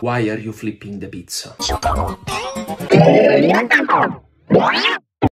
Why are you flipping the pizza?